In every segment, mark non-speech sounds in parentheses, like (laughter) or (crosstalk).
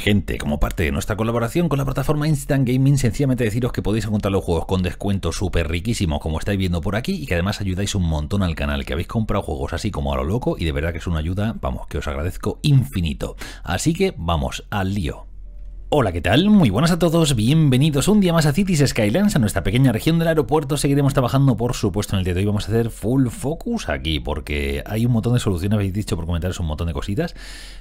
Gente, como parte de nuestra colaboración con la plataforma Instant Gaming, sencillamente deciros que podéis encontrar los juegos con descuentos súper riquísimos como estáis viendo por aquí y que además ayudáis un montón al canal, que habéis comprado juegos así como a lo loco y de verdad que es una ayuda, vamos, que os agradezco infinito. Así que vamos al lío. Hola, ¿qué tal? Muy buenas a todos, bienvenidos un día más a Cities Skylands, a nuestra pequeña región del aeropuerto. Seguiremos trabajando, por supuesto, en el día de hoy. Vamos a hacer full focus aquí, porque hay un montón de soluciones, habéis dicho por comentarios un montón de cositas.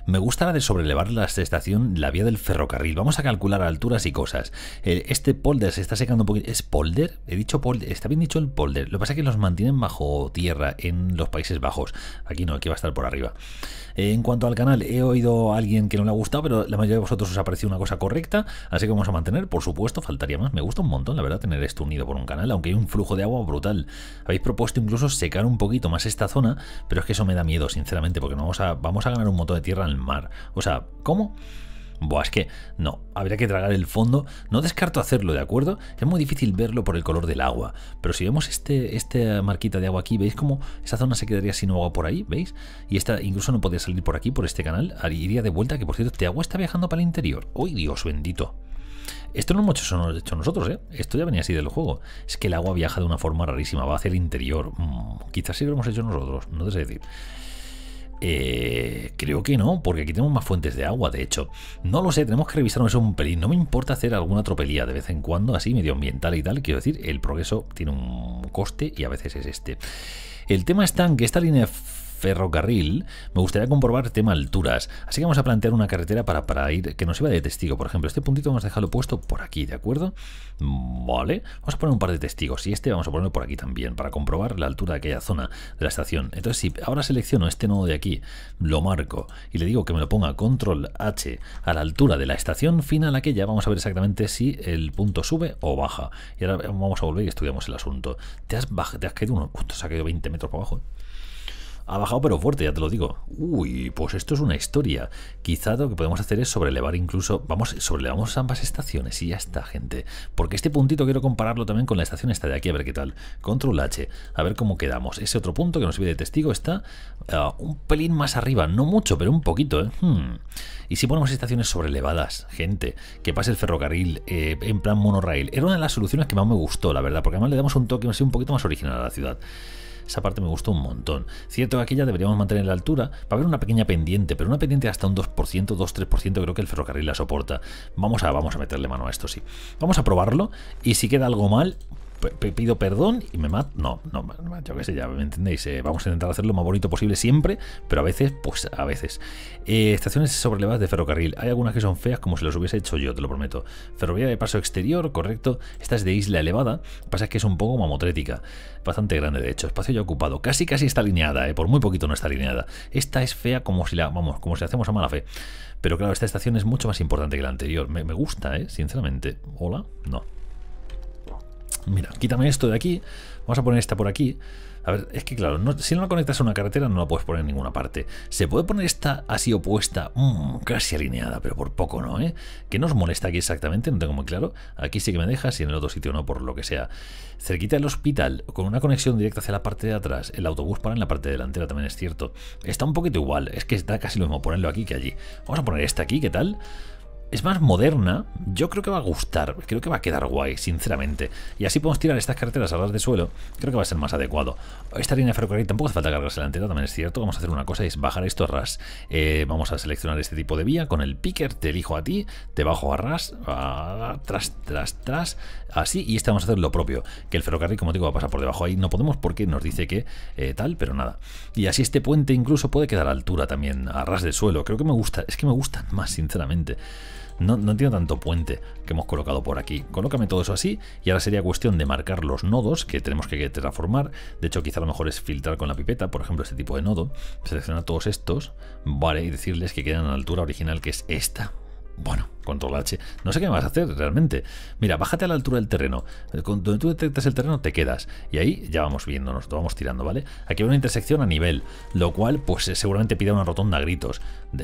Me gusta la de sobrelevar la estación, la vía del ferrocarril. Vamos a calcular alturas y cosas. Este polder se está secando un poquito. ¿Es polder? He dicho polder, está bien dicho el polder. Lo que pasa es que los mantienen bajo tierra en los Países Bajos. Aquí no, aquí va a estar por arriba. En cuanto al canal, he oído a alguien que no le ha gustado, pero la mayoría de vosotros os ha parecido una cosa correcta, así que vamos a mantener, por supuesto, faltaría más. Me gusta un montón, la verdad, tener esto unido por un canal, aunque hay un flujo de agua brutal. Habéis propuesto incluso secar un poquito más esta zona, pero es que eso me da miedo, sinceramente, porque vamos a, vamos a ganar un montón de tierra en el mar. O sea, ¿cómo? Buah, es que no, habría que tragar el fondo. No descarto hacerlo, ¿de acuerdo? Es muy difícil verlo por el color del agua. Pero si vemos este, esta marquita de agua aquí, ¿veis cómo esa zona se quedaría sin agua por ahí? ¿Veis? Y esta incluso no podría salir por aquí, por este canal. Iría de vuelta, que por cierto, este agua está viajando para el interior. ¡Uy, Dios bendito! Esto no lo hemos hecho nosotros, ¿eh? Esto ya venía así del juego. Es que el agua viaja de una forma rarísima, va hacia el interior. Mm, quizás sí lo hemos hecho nosotros, no te sé decir. Eh, creo que no, porque aquí tenemos más fuentes de agua, de hecho. No lo sé, tenemos que revisarnos eso un pelín. No me importa hacer alguna tropelía de vez en cuando, así medioambiental y tal. Quiero decir, el progreso tiene un coste y a veces es este. El tema está en que esta línea ferrocarril, me gustaría comprobar tema alturas. Así que vamos a plantear una carretera para, para ir que nos sirva de testigo. Por ejemplo, este puntito vamos a dejarlo puesto por aquí, ¿de acuerdo? Vale, vamos a poner un par de testigos y este vamos a ponerlo por aquí también para comprobar la altura de aquella zona de la estación. Entonces, si ahora selecciono este nodo de aquí, lo marco y le digo que me lo ponga control H a la altura de la estación final aquella, vamos a ver exactamente si el punto sube o baja. Y ahora vamos a volver y estudiamos el asunto. Te has, te has caído uno, se ha caído 20 metros para abajo. Ha bajado pero fuerte, ya te lo digo. Uy, pues esto es una historia. Quizá lo que podemos hacer es sobrelevar incluso... Vamos, sobrelevamos ambas estaciones y ya está, gente. Porque este puntito quiero compararlo también con la estación esta de aquí, a ver qué tal. Control H, a ver cómo quedamos. Ese otro punto que nos sirve de testigo está uh, un pelín más arriba. No mucho, pero un poquito, ¿eh? Hmm. Y si ponemos estaciones sobrelevadas, gente, que pase el ferrocarril eh, en plan monorail. Era una de las soluciones que más me gustó, la verdad, porque además le damos un toque un poquito más original a la ciudad. Esa parte me gustó un montón. Cierto que aquí ya deberíamos mantener la altura. Va a haber una pequeña pendiente, pero una pendiente hasta un 2%, 2-3% creo que el ferrocarril la soporta. Vamos a, vamos a meterle mano a esto, sí. Vamos a probarlo y si queda algo mal, pido perdón y me mato. No, no, yo qué sé, ya me entendéis. Eh, vamos a intentar hacerlo lo más bonito posible siempre, pero a veces, pues a veces. Eh, estaciones sobrelevadas de ferrocarril. Hay algunas que son feas, como si los hubiese hecho yo, te lo prometo. Ferrovía de paso exterior, correcto. Esta es de isla elevada. Pasa que es un poco mamotrética. Bastante grande, de hecho. Espacio ya ocupado. Casi, casi está alineada, eh, por muy poquito no está alineada. Esta es fea como si la, vamos, como si la hacemos a mala fe. Pero claro, esta estación es mucho más importante que la anterior. Me, me gusta, ¿eh? Sinceramente. ¿Hola? No. Mira, quítame esto de aquí. Vamos a poner esta por aquí. A ver, es que claro, si no la conectas a una carretera no la puedes poner en ninguna parte. Se puede poner esta así opuesta, mm, casi alineada, pero por poco no, ¿eh? ¿Qué nos molesta aquí exactamente? No tengo muy claro. Aquí sí que me dejas y en el otro sitio no, por lo que sea. Cerquita del hospital, con una conexión directa hacia la parte de atrás, el autobús para en la parte delantera, también es cierto. Está un poquito igual, es que está casi lo mismo ponerlo aquí que allí. Vamos a poner esta aquí, ¿qué tal? Es más moderna, yo creo que va a gustar, creo que va a quedar guay, sinceramente. Y así podemos tirar estas carreteras a ras de suelo, creo que va a ser más adecuado. Esta línea ferrocarril tampoco hace falta cargarse la entera, también es cierto. Vamos a hacer una cosa, es bajar esto a ras. Eh, vamos a seleccionar este tipo de vía con el picker, te elijo a ti, te bajo a ras, tras, tras, tras, así. Y este vamos a hacer lo propio, que el ferrocarril, como digo, va a pasar por debajo ahí. No podemos porque nos dice que eh, tal, pero nada. Y así este puente incluso puede quedar a altura también, a ras de suelo. Creo que me gusta, es que me gustan más, sinceramente. No, no tiene tanto puente que hemos colocado por aquí. Colócame todo eso así y ahora sería cuestión de marcar los nodos que tenemos que transformar. De hecho, quizá lo mejor es filtrar con la pipeta, por ejemplo, este tipo de nodo. Seleccionar todos estos, vale, y decirles que quedan a la altura original que es esta. Bueno, control H. No sé qué vas a hacer realmente. Mira, bájate a la altura del terreno. Donde tú detectas el terreno te quedas. Y ahí ya vamos viendo, nos vamos tirando, ¿vale? Aquí hay una intersección a nivel, lo cual pues eh, seguramente pide una rotonda a gritos.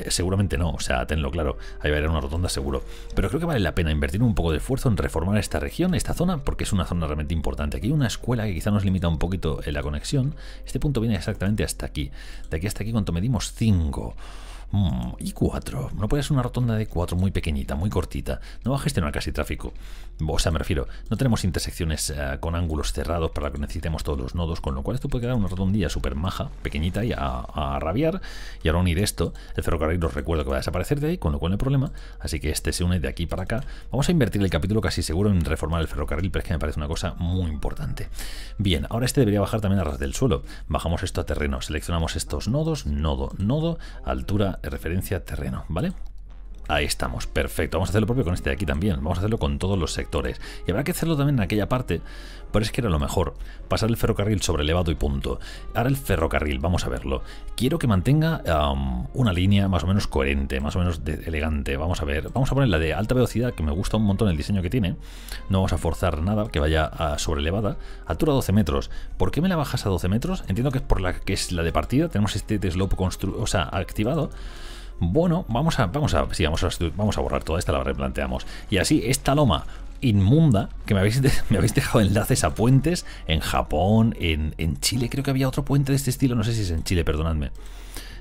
seguramente no, o sea, tenlo claro. Ahí va a haber una rotonda seguro. Pero creo que vale la pena invertir un poco de esfuerzo en reformar esta región, esta zona, porque es una zona realmente importante. Aquí hay una escuela que quizá nos limita un poquito en la conexión. Este punto viene exactamente hasta aquí. De aquí hasta aquí, ¿cuánto medimos? 5. Mm, y 4. No puede ser una rotonda de 4 muy pequeñita, muy cortita. No va a gestionar casi tráfico. O sea, me refiero, no tenemos intersecciones eh, con ángulos cerrados para que necesitemos todos los nodos, con lo cual esto puede quedar una rotondilla súper maja, pequeñita y a, rabiar. Y ahora unir esto, el ferrocarril os recuerdo que va a desaparecer de ahí, con lo cual no hay problema. Así que este se une de aquí para acá. Vamos a invertir el capítulo casi seguro en reformar el ferrocarril, pero es que me parece una cosa muy importante. Bien, ahora este debería bajar también a ras del suelo. Bajamos esto a terreno, seleccionamos estos nodos, nodo, nodo, altura, referencia, terreno, ¿vale? Ahí estamos, perfecto. Vamos a hacer lo propio con este de aquí también. Vamos a hacerlo con todos los sectores. Y habrá que hacerlo también en aquella parte, pero es que era lo mejor. Pasar el ferrocarril sobre elevado y punto. Ahora el ferrocarril, vamos a verlo. Quiero que mantenga una línea más o menos coherente, más o menos elegante. Vamos a ver, vamos a poner la de alta velocidad, que me gusta un montón el diseño que tiene. No vamos a forzar nada, que vaya a sobre elevada. Altura 12 metros. ¿Por qué me la bajas a 12 metros? Entiendo que es por la que es la de partida. Tenemos este slope o sea, activado. Bueno, vamos a, vamos a, sí, vamos a, vamos a borrar toda esta, la replanteamos. Y así, esta loma inmunda, que me habéis, (laughs) me habéis dejado enlaces a puentes en Japón, en, en Chile, creo que había otro puente de este estilo, no sé si es en Chile, perdonadme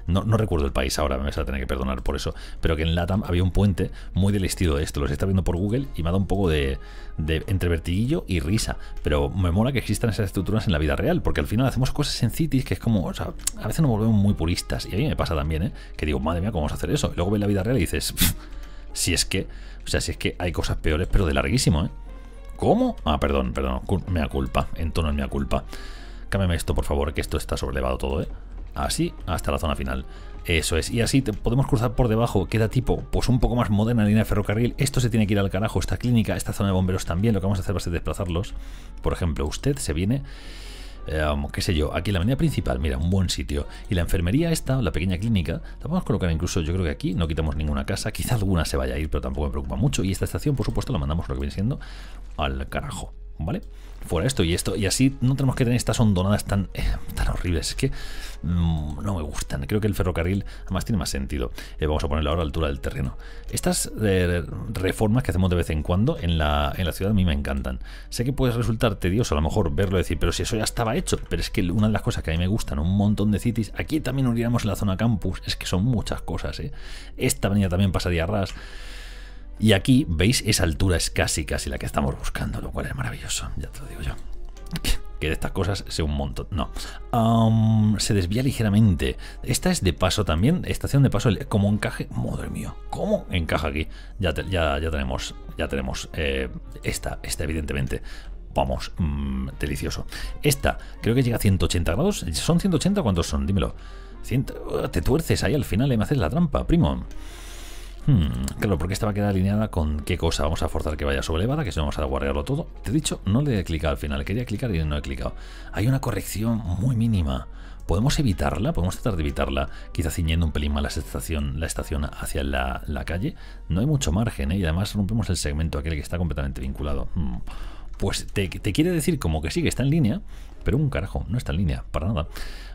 no, recuerdo el país ahora, me vas a tener que perdonar por eso, pero que en LATAM había un puente muy del estilo de esto, los está viendo por Google y me ha dado un poco de, de entre vertiguillo y risa, pero me mola que existan esas estructuras en la vida real, porque al final hacemos cosas en cities que es como, o sea, a veces nos volvemos muy puristas, y a mí me pasa también, ¿eh? que digo, madre mía, ¿cómo vamos a hacer eso? Y luego ves la vida real y dices, si es que, o sea, si es que hay cosas peores, pero de larguísimo, ¿eh? ¿Cómo? Ah, perdón, perdón, mea culpa, en tono en mea culpa. Cámbiame esto, por favor, que esto está sobrelevado todo, ¿eh? Así hasta la zona final. Eso es, y así podemos cruzar por debajo, queda tipo, pues un poco más moderna línea de ferrocarril. Esto se tiene que ir al carajo, esta clínica, esta zona de bomberos también. Lo que vamos a hacer va a ser desplazarlos. Por ejemplo, usted se viene, em, qué sé yo, aquí en la avenida principal, mira, un buen sitio. Y la enfermería esta, la pequeña clínica, la podemos colocar incluso, yo creo que aquí no quitamos ninguna casa. Quizá alguna se vaya a ir, pero tampoco me preocupa mucho. Y esta estación, por supuesto, la mandamos lo que viene siendo al carajo, ¿vale? Fuera esto y esto, y así no tenemos que tener estas hondonadas tan, eh, tan horribles. Es que Mm, no me gustan. Creo que el ferrocarril además tiene más sentido. Eh, vamos a ponerlo ahora a la altura del terreno. Estas eh, reformas que hacemos de vez en cuando en la, en la ciudad a mí me encantan. Sé que puede resultar tedioso a lo mejor verlo y decir, pero si eso ya estaba hecho. Pero es que una de las cosas que a mí me gustan un montón de cities, aquí también uniríamos la zona campus, es que son muchas cosas. ¿eh? Esta avenida también pasaría a ras. Y aquí, veis, esa altura es casi, casi la que estamos buscando, lo cual es maravilloso, ya te lo digo yo (laughs) que de estas cosas sé un montón. No. se desvía ligeramente. Esta es de paso también. Estación de paso como encaje. Madre mía. ¿Cómo encaja aquí? Ya, ya, ya tenemos. Ya tenemos. Eh, esta, esta, evidentemente. Vamos, mm, delicioso. Esta, creo que llega a 180 grados. ¿Son 180 cuántos son? Dímelo. te tuerces ahí al final y me haces la trampa, primo. Hmm, claro, porque esta va a quedar alineada con qué cosa. Vamos a forzar que vaya sobrelevada, que si no vamos a guardarlo todo. Te he dicho, no le he clicado al final. Quería clicar y no he clicado. Hay una corrección muy mínima. ¿Podemos evitarla? ¿Podemos tratar de evitarla? Quizá ciñendo un pelín más la estación, la estación hacia la, calle. No hay mucho margen, ¿eh? Y además rompemos el segmento aquel que está completamente vinculado. Hmm. Pues te, quiere decir como que sí, que está en línea, pero un carajo, no está en línea, para nada.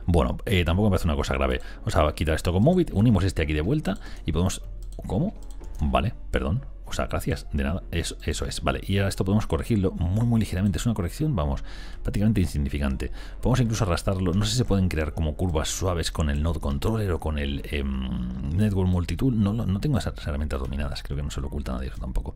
Bueno, eh, tampoco me parece una cosa grave. Vamos a quitar esto con Movit, unimos este aquí de vuelta y podemos ¿Cómo? Vale, perdón. O sea, gracias, de nada. Eso, eso es, vale. Y ahora esto podemos corregirlo muy, muy ligeramente. Es una corrección, vamos, prácticamente insignificante. Podemos incluso arrastrarlo. No sé si se pueden crear como curvas suaves con el Node Controller o con el em, Network Multitool. No, no tengo esas herramientas dominadas. Creo que no se lo oculta nadie eso tampoco.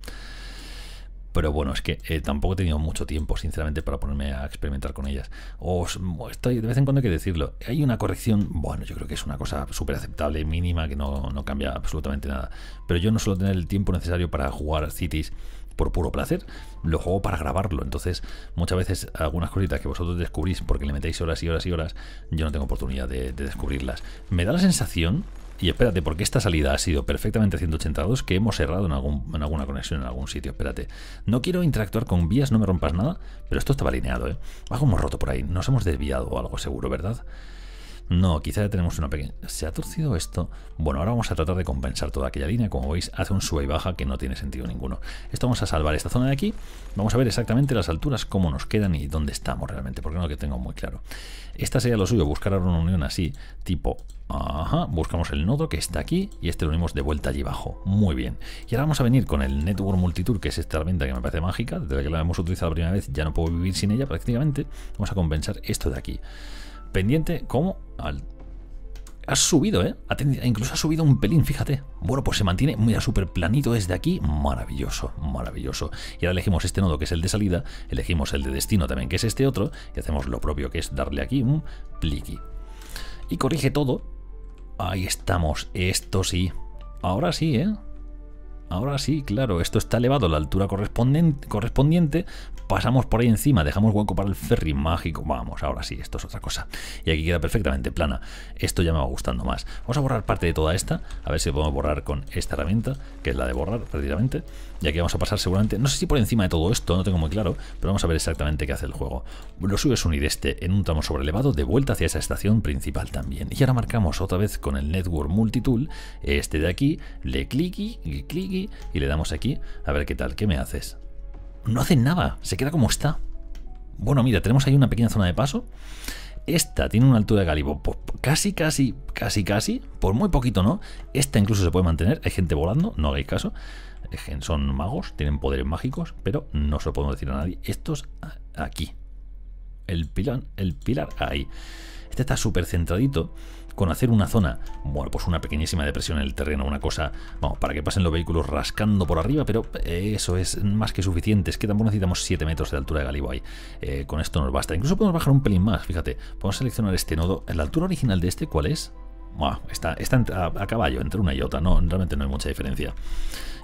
Pero bueno, es que eh, tampoco he tenido mucho tiempo, sinceramente, para ponerme a experimentar con ellas. O estoy, de vez en cuando hay que decirlo. Hay una corrección, bueno, yo creo que es una cosa súper aceptable, mínima, que no, no cambia absolutamente nada. Pero yo no suelo tener el tiempo necesario para jugar Cities por puro placer, lo juego para grabarlo. Entonces, muchas veces algunas cositas que vosotros descubrís porque le metéis horas y horas y horas, yo no tengo oportunidad de descubrirlas. Me da la sensación y espérate, porque esta salida ha sido perfectamente 180 grados que hemos cerrado en, en alguna conexión en algún sitio. Espérate. No quiero interactuar con vías, no me rompas nada, pero esto estaba alineado, ¿eh? Algo hemos roto por ahí. Nos hemos desviado o algo seguro, ¿verdad? No, quizá tenemos una pequeña... ¿Se ha torcido esto? Bueno, ahora vamos a tratar de compensar toda aquella línea. Como veis, hace un sube y baja que no tiene sentido ninguno. Esto vamos a salvar esta zona de aquí. Vamos a ver exactamente las alturas, cómo nos quedan y dónde estamos realmente, porque no lo que tengo muy claro. Esta sería lo suyo, buscar una unión así, tipo... Ajá, buscamos el nodo que está aquí y este lo unimos de vuelta allí abajo. Muy bien. Y ahora vamos a venir con el Network Multitool, que es esta herramienta que me parece mágica. Desde que la hemos utilizado la primera vez ya no puedo vivir sin ella prácticamente. Vamos a compensar esto de aquí pendiente como al ha subido, ¿eh? incluso ha subido un pelín, fíjate. Bueno, pues se mantiene, mira, súper planito desde aquí. Maravilloso, maravilloso. Y ahora elegimos este nodo que es el de salida, elegimos el de destino también que es este otro, y hacemos lo propio que es darle aquí un pliqui. Y corrige todo. Ahí estamos, esto sí. Ahora sí, ¿eh? Ahora sí, claro, esto está elevado a la altura correspondiente, pasamos por ahí encima, dejamos hueco para el ferry mágico. Vamos, ahora sí, esto es otra cosa. Y aquí queda perfectamente plana. Esto ya me va gustando más. Vamos a borrar parte de toda esta, a ver si podemos borrar con esta herramienta, que es la de borrar precisamente. Y aquí vamos a pasar seguramente, no sé si por encima de todo esto, no tengo muy claro, pero vamos a ver exactamente qué hace el juego. Lo suyo es unir este en un tramo sobrelevado de vuelta hacia esa estación principal también. Y ahora marcamos otra vez con el Network Multitool, este de aquí, le cliqui, cliqui y le damos aquí. A ver qué tal, ¿qué me haces? No hace nada, se queda como está. Bueno, mira, tenemos ahí una pequeña zona de paso. Esta tiene una altura de galibo pues, casi, casi, casi, casi, por muy poquito no. Esta incluso se puede mantener, hay gente volando, no hagáis caso. Son magos, tienen poderes mágicos, pero no se lo podemos decir a nadie. Estos aquí. El pilar, el pilar ahí. Este está súper centradito con hacer una zona, bueno, pues una pequeñísima depresión en el terreno, una cosa, vamos, para que pasen los vehículos rascando por arriba, pero eso es más que suficiente. Es que tampoco necesitamos 7 metros de altura de Galibo eh, con esto nos basta. Incluso podemos bajar un pelín más, fíjate. Podemos seleccionar este nodo. ¿La altura original de este cuál es? está, está a, caballo entre una y otra, no, realmente no hay mucha diferencia.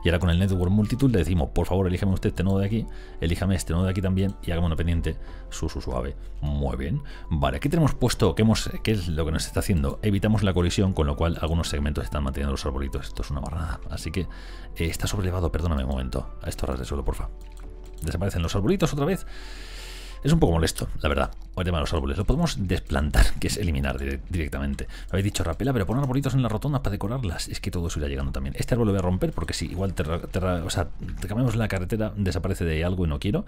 Y ahora con el Network Multitude le decimos, por favor, elíjame usted este nodo de aquí, elíjame este nodo de aquí también y hagamos una pendiente su, suave. Muy bien. Vale, aquí tenemos puesto, ¿qué, hemos, ¿qué es lo que nos está haciendo? Evitamos la colisión, con lo cual algunos segmentos están manteniendo los arbolitos. Esto es una barrada. Así que eh, está sobrelevado, perdóname un momento. A esto ras de suelo, porfa. Desaparecen los arbolitos otra vez. Es un poco molesto, la verdad. El tema de los árboles. Lo podemos desplantar, que es eliminar directamente. Habéis dicho rapela, pero poner arbolitos en la rotonda para decorarlas. Es que todo eso irá llegando también. Este árbol lo voy a romper porque si igual te, o sea, cambiamos la carretera, desaparece de algo y no quiero.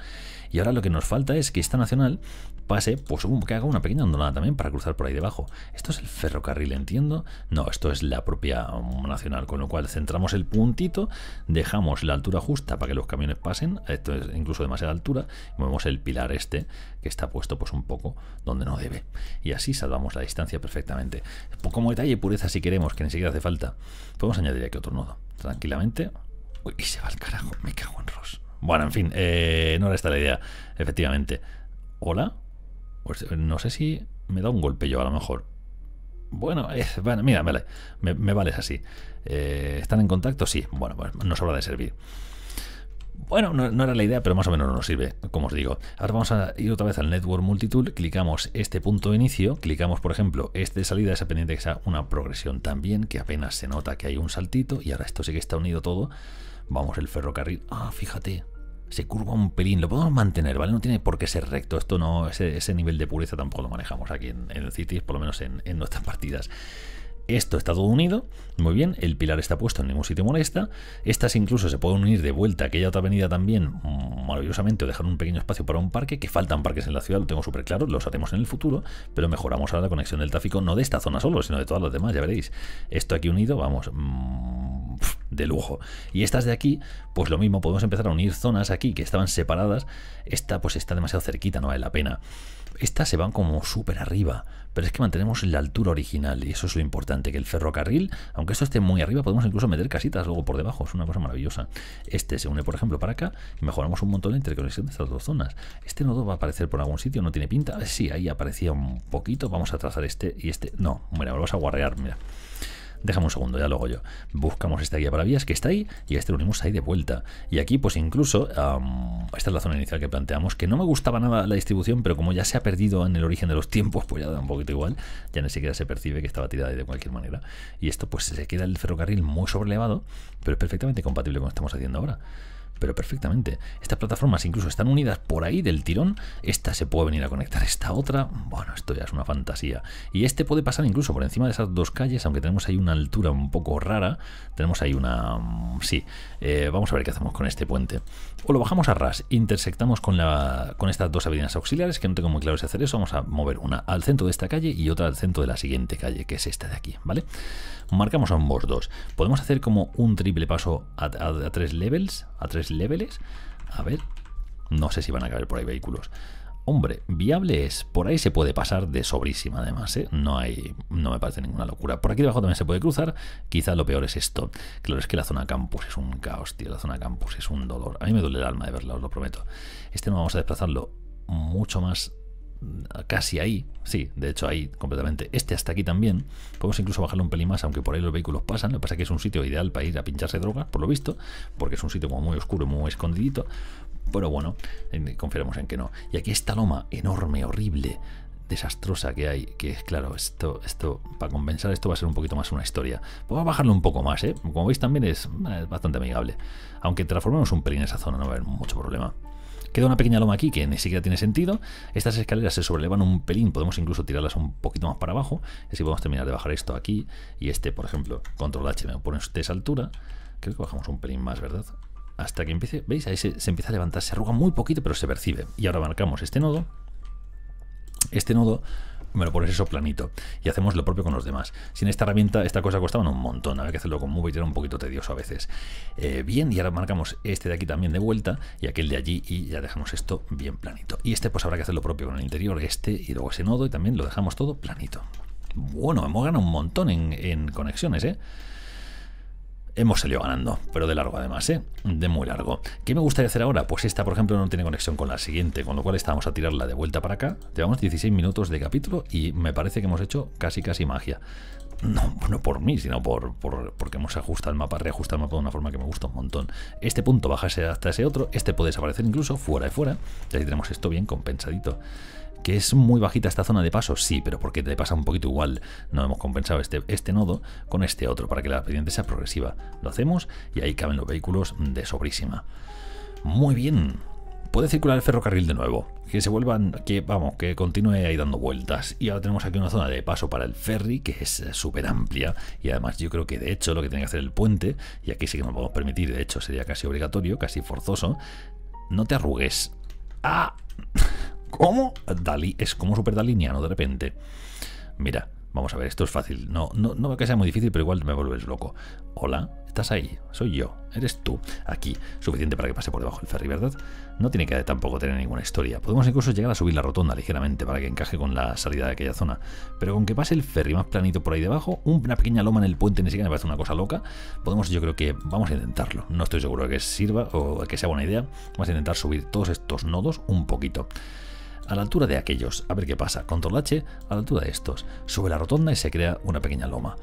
Y ahora lo que nos falta es que esta nacional pase, pues que haga una pequeña hondonada también para cruzar por ahí debajo. ¿Esto es el ferrocarril, entiendo? No, esto es la propia nacional, con lo cual centramos el puntito, dejamos la altura justa para que los camiones pasen, esto es incluso demasiada altura, movemos el pilar este que está puesto pues un poco donde no debe. Y así salvamos la distancia perfectamente. Como detalle pureza si queremos, que ni siquiera hace falta, podemos añadir aquí otro nodo. Tranquilamente. Uy, y se va al carajo, me cago en Ross. Bueno, en fin, eh, no era esta la idea, efectivamente. ¿Hola? Pues eh, no sé si me da un golpe yo a lo mejor. Bueno, eh, bueno mira, vale, me, me vales así. ¿Están en contacto? Sí. Bueno, pues nos habla de servir. Bueno, no, era la idea, pero más o menos nos sirve, como os digo. Ahora vamos a ir otra vez al Network Multitool, clicamos este punto de inicio, clicamos, por ejemplo, este de salida, esa pendiente que sea una progresión también, que apenas se nota que hay un saltito, y ahora esto sí que está unido todo. Vamos, el ferrocarril. Ah, fíjate, se curva un pelín, lo podemos mantener, ¿vale? No tiene por qué ser recto, esto no, ese, nivel de pureza tampoco lo manejamos aquí en, el Cities, por lo menos en, en nuestras partidas. Esto está todo unido, muy bien, el pilar está puesto, en ningún sitio molesta. Estas incluso se pueden unir de vuelta a aquella otra avenida también, maravillosamente, o dejar un pequeño espacio para un parque, que faltan parques en la ciudad, lo tengo súper claro, los haremos en el futuro, pero mejoramos ahora la conexión del tráfico, no de esta zona solo, sino de todas las demás, ya veréis. Esto aquí unido, vamos, mm, de lujo. Y estas de aquí, pues lo mismo, podemos empezar a unir zonas aquí que estaban separadas. Esta pues está demasiado cerquita, no vale la pena. Estas se van como súper arriba, pero es que mantenemos la altura original y eso es lo importante, que el ferrocarril, aunque esto esté muy arriba, podemos incluso meter casitas luego por debajo, es una cosa maravillosa. Este se une, por ejemplo, para acá y mejoramos un montón la interconexión de estas dos zonas. Este nodo va a aparecer por algún sitio, no tiene pinta. Sí, ahí aparecía un poquito, vamos a trazar este y este. No, mira, vamos a guarrear, mira. Déjame un segundo, ya lo hago yo. Buscamos esta guía para vías que está ahí y este lo unimos ahí de vuelta. Y aquí pues incluso, esta es la zona inicial que planteamos, que no me gustaba nada la distribución, pero como ya se ha perdido en el origen de los tiempos, pues ya da un poquito igual, ya ni siquiera se percibe que estaba tirada de cualquier manera. Y esto pues se queda el ferrocarril muy sobrelevado, pero es perfectamente compatible con lo que estamos haciendo ahora pero perfectamente. Estas plataformas incluso están unidas por ahí del tirón. Esta se puede venir a conectar esta otra. Bueno, esto ya es una fantasía. Y este puede pasar incluso por encima de esas dos calles, aunque tenemos ahí una altura un poco rara. Tenemos ahí una... Mm, sí, eh, vamos a ver qué hacemos con este puente. O lo bajamos a ras, intersectamos con, la, con estas dos avenidas auxiliares, que no tengo muy claro si hacer eso. Vamos a mover una al centro de esta calle y otra al centro de la siguiente calle, que es esta de aquí, ¿vale? Marcamos ambos dos. Podemos hacer como un triple paso a, tres levels, a tres levels. A ver, no sé si van a caber por ahí vehículos. Hombre, viable es. Por ahí se puede pasar de sobrísima, además, ¿eh? No hay. No me parece ninguna locura. Por aquí debajo también se puede cruzar. Quizá lo peor es esto. Claro, es que la zona campus es un caos, tío. La zona campus es un dolor. A mí me duele el alma de verla, os lo prometo. Este no vamos a desplazarlo mucho más casi ahí, sí, de hecho ahí completamente. Este hasta aquí también. Podemos incluso bajarlo un pelín más, aunque por ahí los vehículos pasan. Lo que pasa es que es un sitio ideal para ir a pincharse drogas, por lo visto, porque es un sitio como muy oscuro, muy escondidito. Pero bueno, confiaremos en que no. Y aquí esta loma enorme, horrible, desastrosa que hay, que es claro, esto, esto, para compensar esto va a ser un poquito más una historia. Vamos a bajarlo un poco más, ¿eh? Como veis también es, es bastante amigable. Aunque transformemos un pelín esa zona, no va a haber mucho problema. Queda una pequeña loma aquí que ni siquiera tiene sentido. Estas escaleras se sobrelevan un pelín, podemos incluso tirarlas un poquito más para abajo. Así podemos terminar de bajar esto aquí. Y este, por ejemplo, control H me pone usted esa altura. Creo que bajamos un pelín más, ¿verdad? Hasta que empiece, ¿veis? Ahí se, se empieza a levantar, se arruga muy poquito, pero se percibe. Y ahora marcamos este nodo. Este nodo me lo pones eso planito y hacemos lo propio con los demás. Sin esta herramienta, esta cosa costaba un montón, había que hacerlo con Move y era un poquito tedioso a veces. Eh, bien, y ahora marcamos este de aquí también de vuelta y aquel de allí y ya dejamos esto bien planito. Y este pues habrá que hacer lo propio con el interior, este y luego ese nodo y también lo dejamos todo planito. Bueno, hemos ganado un montón en, en conexiones, ¿eh? Hemos salido ganando, pero de largo además, ¿eh? De muy largo. ¿Qué me gustaría hacer ahora? Pues esta, por ejemplo, no tiene conexión con la siguiente, con lo cual estamos a tirarla de vuelta para acá. Llevamos 16 minutos de capítulo y me parece que hemos hecho casi casi magia. No, no por mí, sino por, por, porque hemos ajustado el mapa, reajustado el mapa de una forma que me gusta un montón. Este punto baja hasta ese otro, este puede desaparecer incluso fuera de fuera. Y ahí tenemos esto bien compensadito. ¿Que es muy bajita esta zona de paso? Sí, pero porque te pasa un poquito igual. No hemos compensado este, este nodo con este otro para que la pendiente sea progresiva. Lo hacemos y ahí caben los vehículos de sobrísima. Muy bien. Puede circular el ferrocarril de nuevo. Que se vuelvan, que vamos, que continúe ahí dando vueltas. Y ahora tenemos aquí una zona de paso para el ferry que es súper amplia. Y además yo creo que de hecho lo que tiene que hacer el puente, y aquí sí que nos podemos permitir, de hecho sería casi obligatorio, casi forzoso. No te arrugues. ¡Ah! ¿Cómo? Dalí es como súper daliniano de repente. Mira, vamos a ver, esto es fácil. No, no, no que sea muy difícil, pero igual me vuelves loco. Hola, estás ahí, soy yo, eres tú, aquí. Suficiente para que pase por debajo el ferry, ¿verdad? No tiene que tampoco tener ninguna historia. Podemos incluso llegar a subir la rotonda ligeramente para que encaje con la salida de aquella zona. Pero con que pase el ferry más planito por ahí debajo, una pequeña loma en el puente, ni siquiera me parece una cosa loca, podemos, yo creo que vamos a intentarlo. No estoy seguro de que sirva o que sea buena idea. Vamos a intentar subir todos estos nodos un poquito a la altura de aquellos. A ver qué pasa. Control H a la altura de estos. Sube la rotonda y se crea una pequeña loma.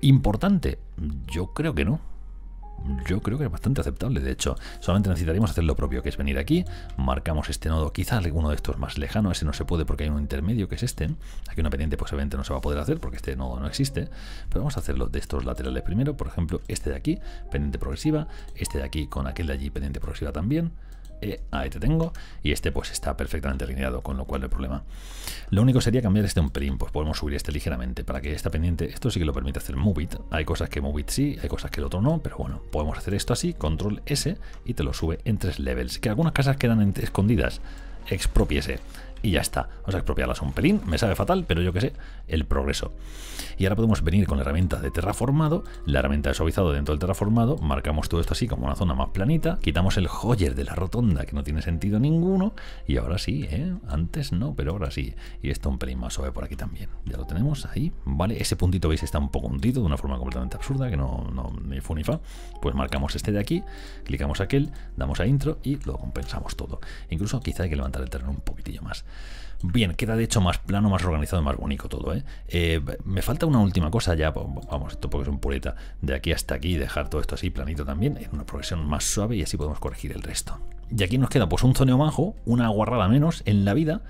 ¿Importante? Yo creo que no. Yo creo que es bastante aceptable, de hecho. Solamente necesitaríamos hacer lo propio, que es venir aquí, marcamos este nodo, quizá alguno de estos más lejano, ese no se puede porque hay un intermedio que es este. Aquí una pendiente pues obviamente no se va a poder hacer porque este nodo no existe, pero vamos a hacerlo de estos laterales primero, por ejemplo, este de aquí, pendiente progresiva, este de aquí con aquel de allí, pendiente progresiva también, eh, ahí te tengo. Y este pues está perfectamente alineado, con lo cual no hay problema. Lo único sería cambiar este un pelín, pues podemos subir este ligeramente para que esta pendiente, esto sí que lo permite hacer Movit. Hay cosas que Movit sí, hay cosas que el otro no, pero bueno, podemos hacer esto así, control S y te lo sube en tres levels. Que algunas casas quedan escondidas, expropiese y ya está. Vamos a expropiarlas un pelín, me sabe fatal, pero yo que sé, el progreso. Y ahora podemos venir con la herramienta de terraformado, la herramienta de suavizado dentro del terraformado, marcamos todo esto así como una zona más planita, quitamos el joyer de la rotonda que no tiene sentido ninguno, y ahora sí, ¿eh? antes no, pero ahora sí. Y esto un pelín más suave por aquí también. Ya lo tenemos ahí, ¿vale? Ese puntito, veis, está un poco hundido de una forma completamente absurda, que no, no ni fu ni fa. Pues marcamos este de aquí, clicamos aquel, damos a intro y lo compensamos todo. Incluso quizá hay que levantar el terreno un poquitillo más. Bien, queda de hecho más plano, más organizado, más bonito todo. ¿eh? ¿eh? me falta una última cosa ya, vamos, esto porque es un pureta, de aquí hasta aquí, dejar todo esto así planito también, en una progresión más suave y así podemos corregir el resto. Y aquí nos queda pues un zoneo majo, una guarrada menos en la vida,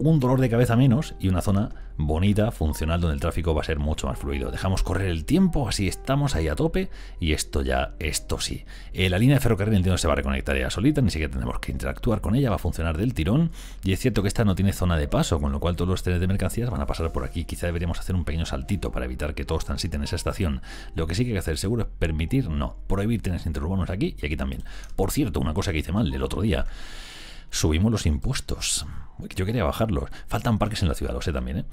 un dolor de cabeza menos y una zona bonita, funcional, donde el tráfico va a ser mucho más fluido. Dejamos correr el tiempo, así estamos ahí a tope y esto ya, esto sí. Eh, la línea de ferrocarril entiendo se va a reconectar ya solita, ni siquiera tenemos que interactuar con ella, va a funcionar del tirón y es cierto que esta no tiene zona de paso, con lo cual todos los trenes de mercancías van a pasar por aquí. Quizá deberíamos hacer un pequeño saltito para evitar que todos transiten esa estación. Lo que sí que hay que hacer seguro es permitir, no, prohibir trenes interurbanos aquí y aquí también. Por cierto, una cosa que hice mal el otro día. Subimos los impuestos. Yo quería bajarlos. Faltan parques en la ciudad, lo sé también, ¿eh?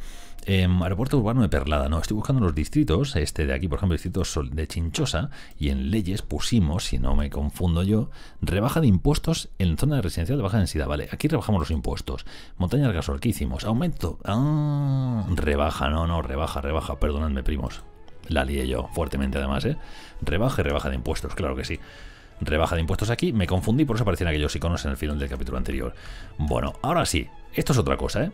Em, aeropuerto urbano de Perlada, no, estoy buscando los distritos, este de aquí, por ejemplo, distrito de Chinchosa, y en leyes pusimos, si no me confundo yo, rebaja de impuestos en zona de residencial de baja densidad, vale, aquí rebajamos los impuestos. Montaña del Gasol, ¿qué hicimos? Aumento, ah, rebaja, no, no, rebaja, rebaja, perdonadme, primos. La lié yo, fuertemente además, ¿eh? Rebaja y rebaja de impuestos, claro que sí rebaja de impuestos aquí. Me confundí, por eso aparecían aquellos iconos en el final del capítulo anterior. Bueno, ahora sí, esto es otra cosa, ¿eh?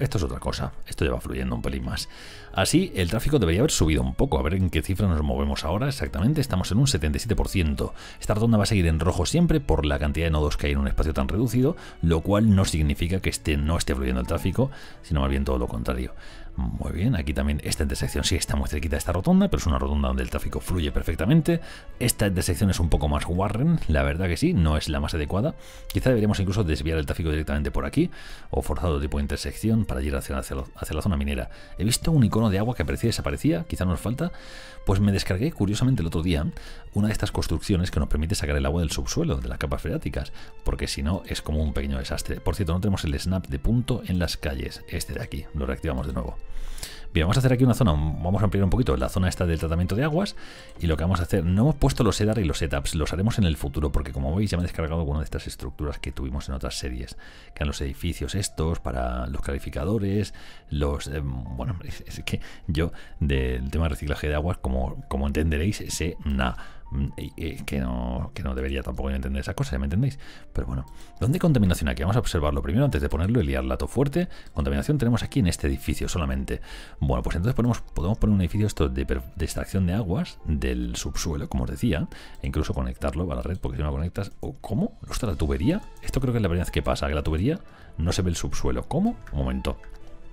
Esto es otra cosa, esto ya va fluyendo un pelín más. Así, el tráfico debería haber subido un poco, a ver en qué cifra nos movemos ahora exactamente, estamos en un 77%. Esta rotonda va a seguir en rojo siempre por la cantidad de nodos que hay en un espacio tan reducido, lo cual no significa que esté, no esté fluyendo el tráfico, sino más bien todo lo contrario. Muy bien, aquí también esta intersección sí está muy cerquita esta rotonda, pero es una rotonda donde el tráfico fluye perfectamente. Esta intersección es un poco más Warren, la verdad que sí, no es la más adecuada. Quizá deberíamos incluso desviar el tráfico directamente por aquí, o forzado tipo de intersección para ir hacia, hacia, la zona minera. He visto un icono de agua que aparecía y desaparecía, quizá nos falta. Pues me descargué curiosamente el otro día una de estas construcciones que nos permite sacar el agua del subsuelo, de las capas freáticas, porque si no es como un pequeño desastre. Por cierto, no tenemos el snap de punto en las calles, este de aquí, lo reactivamos de nuevo. Bien, vamos a hacer aquí una zona, vamos a ampliar un poquito la zona esta del tratamiento de aguas y lo que vamos a hacer, no hemos puesto los EDAR y los setups, los haremos en el futuro porque como veis ya me he descargado alguna de estas estructuras que tuvimos en otras series, que eran los edificios estos para los calificadores, los, eh, bueno, (laughs) es, que yo del tema de reciclaje de aguas, como, como entenderéis, sé nada que no, que no debería tampoco entender esa cosa, ¿ya me entendéis? Pero bueno, ¿dónde hay contaminación aquí? Vamos a observarlo primero antes de ponerlo y liar lato fuerte. Contaminación tenemos aquí en este edificio solamente. Bueno, pues entonces podemos, podemos poner un edificio esto de, extracción de aguas del subsuelo, como os decía, e incluso conectarlo a la red, porque si no lo conectas... ¿Cómo? ¿Ostras, la tubería? Esto creo que es la primera vez que pasa, que la tubería no se ve el subsuelo. ¿Cómo? Un momento.